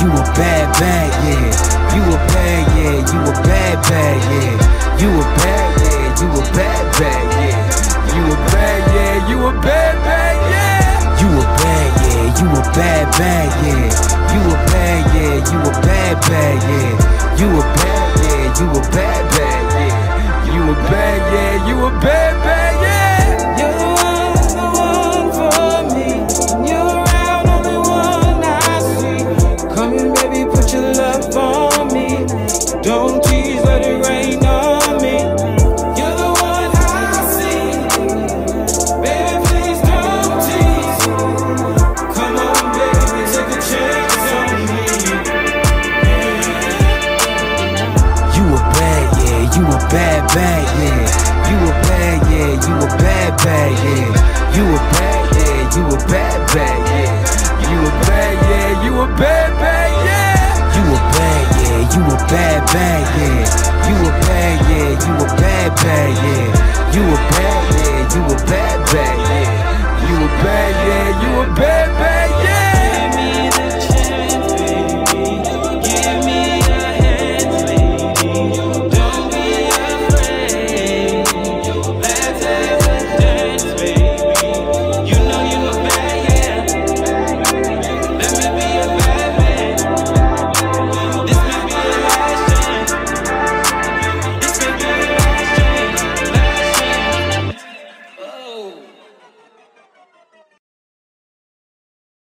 you a bad, bad, yeah. You a bad, yeah, you a bad, bad, yeah. You a bad, yeah, you a bad, bad, yeah. You a bad, yeah, you a bad, bad, yeah. You a bad, yeah, you a bad, bad, yeah. You a bad, yeah, you a bad, bad, yeah. You a bad, yeah, you a bad, bad, yeah. You a bad, yeah, you a bad, bad, yeah. You a bad, bad, bad, yeah. You a bad, yeah, you a bad, bad, yeah. You a bad, yeah, you a bad, bad, yeah. You a bad, yeah, you a bad.